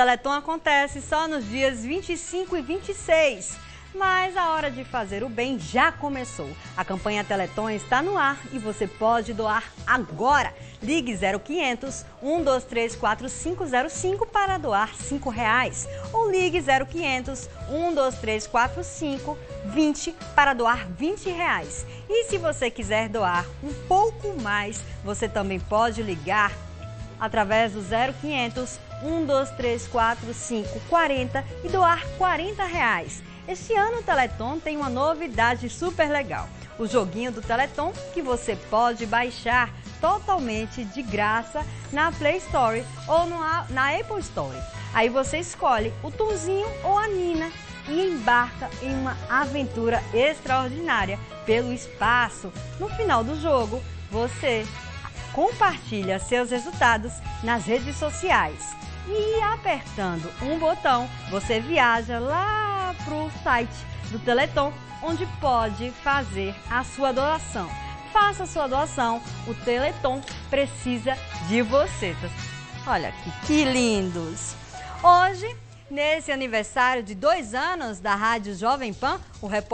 Teleton acontece só nos dias 25 e 26. Mas a hora de fazer o bem já começou. A campanha Teleton está no ar e você pode doar agora. Ligue 0500 123 4505 para doar 5 reais. Ou ligue 0500 123 45 20 para doar 20 reais. E se você quiser doar um pouco mais, você também pode ligar através do 0500 12345 40 e doar 40 reais. Este ano o Teleton tem uma novidade super legal. O joguinho do Teleton que você pode baixar totalmente de graça na Play Store ou na Apple Store. Aí você escolhe o Tunzinho ou a Nina e embarca em uma aventura extraordinária pelo espaço. No final do jogo, você compartilha seus resultados nas redes sociais. E apertando um botão, você viaja lá para o site do Teleton, onde pode fazer a sua doação. Faça a sua doação, o Teleton precisa de você. Olha que, que lindos! Hoje, nesse aniversário de dois anos da Rádio Jovem Pan, o repórter